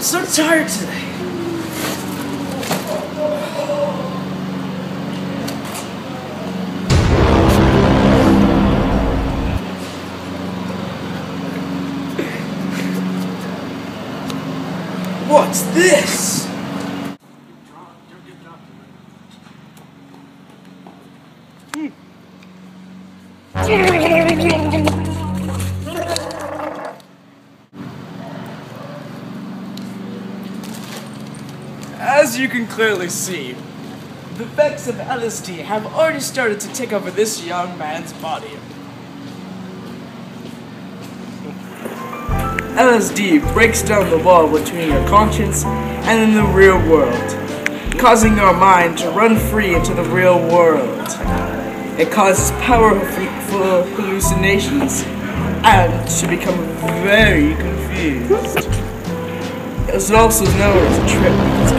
I'm so tired today. What's this? Hmm. As you can clearly see, the effects of LSD have already started to take over this young man's body. LSD breaks down the wall between your conscience and in the real world, causing your mind to run free into the real world. It causes powerful hallucinations and to become very confused. It is also known as a trip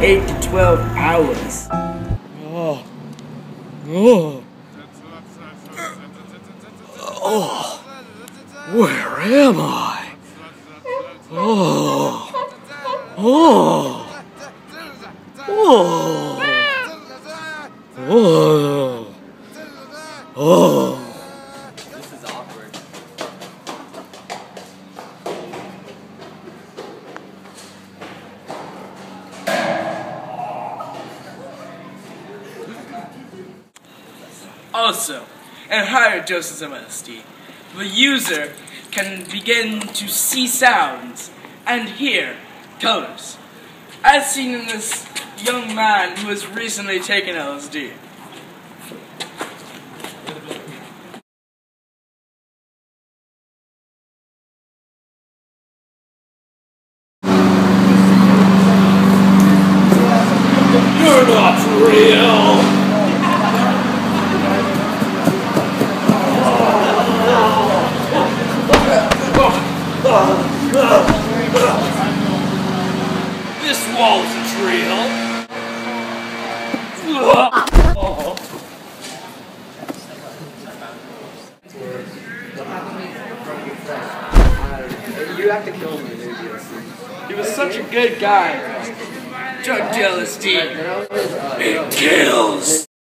8 to 12 hours. Oh. Oh. Oh. Where am I? Oh. Oh. Oh. Oh. Oh. oh. Also, at higher doses of LSD, the user can begin to see sounds and hear colors, as seen in this young man who has recently taken LSD. You're not real! This wall isn't real! You have to kill me. He was such a good guy. Drug LSD. It kills!